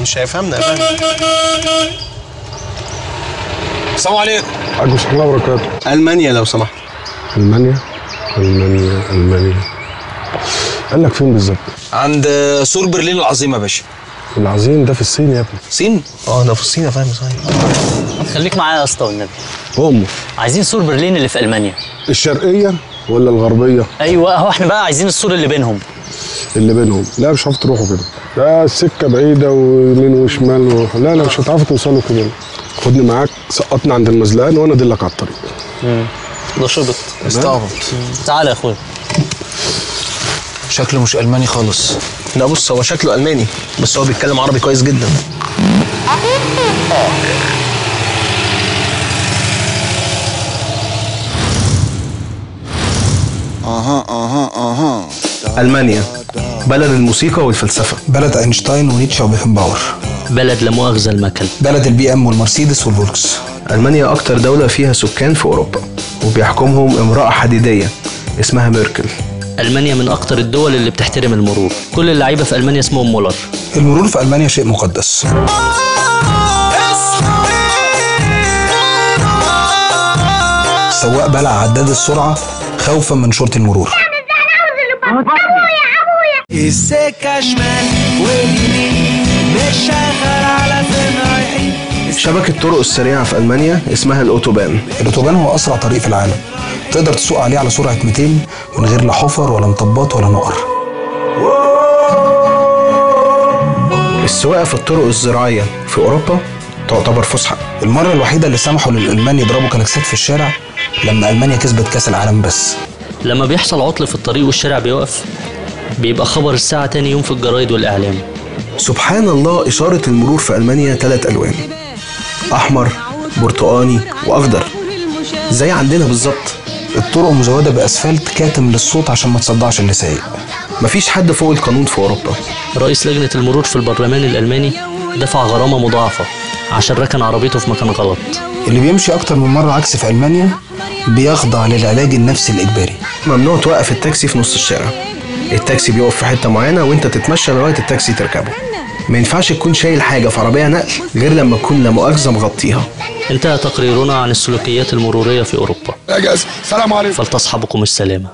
مش هيفهمنا يا فندم السلام عليكم. عليكم السلام وبركاته. ألمانيا لو سمحت. ألمانيا؟ ألمانيا ألمانيا. قال لك فين بالظبط؟ عند سور برلين العظيم يا باشا. العظيم ده في الصين يا ابني. صين؟ آه ده في الصين يا فندم صحيح. خليك معايا يا اسطى والنبي. امه عايزين سور برلين اللي في ألمانيا. الشرقية ولا الغربية؟ أيوه اهو إحنا بقى عايزين السور اللي بينهم. اللي بينهم. لا مش هتعرفوا تروحوا كده. ده السكة بعيدة ويمين وشمال و... لا لا مش هتعرفوا توصلوا كده. خدني معاك سقطني عند المزلقان وأنا ادلك على الطريق ده شبط استعبط. تعالى يا أخويا. شكله مش ألماني خالص. لا بص هو شكله ألماني بس هو بيتكلم عربي كويس جدا. أها أها أها. ألمانيا بلد الموسيقى والفلسفة. بلد أينشتاين ونيتشه وبيكنباور بلد لا مؤاخذة المكن بلد ال BM والمرسيدس والفولكس. ألمانيا أكتر دولة فيها سكان في أوروبا وبيحكمهم امرأة حديدية اسمها ميركل. ألمانيا من أكتر الدول اللي بتحترم المرور. كل اللعيبة في ألمانيا اسمهم مولر. المرور في ألمانيا شيء مقدس. السواق بلع عداد السرعة خوفا من شرطه المرور. السكة شمال شبكة طرق السريعة في ألمانيا اسمها الأوتوبان. الأوتوبان هو أسرع طريق في العالم. تقدر تسوق عليه على سرعة 200 من غير لا حفر ولا مطبات ولا نقر. السواقة في الطرق الزراعية في أوروبا تعتبر فسحة. المرة الوحيدة اللي سمحوا للألمان يضربوا كلاكسات في الشارع لما ألمانيا كسبت كأس العالم بس. لما بيحصل عطل في الطريق والشارع بيقف بيبقى خبر الساعة تاني يوم في الجرايد والإعلام. سبحان الله إشارة المرور في ألمانيا ثلاث ألوان. أحمر برتقاني وأخضر. زي عندنا بالظبط. الطرق مزودة بأسفلت كاتم للصوت عشان ما تصدعش اللي سايق مفيش حد فوق القانون في أوروبا. رئيس لجنة المرور في البرلمان الألماني دفع غرامة مضاعفة عشان ركن عربيته في مكان غلط. اللي بيمشي أكتر من مرة عكس في ألمانيا بيخضع للعلاج النفسي الإجباري. ممنوع توقف التاكسي في نص الشارع. التاكسي بيقف في حتة معينة وأنت تتمشى لغاية التاكسي تركبه. ما ينفعش تكون شايل حاجة في عربيه نقل غير لما تكون لا مؤاخذة مغطيها. انتهى تقريرنا عن السلوكيات المرورية في أوروبا. سلام عليكم. فلتصحبكم السلامة.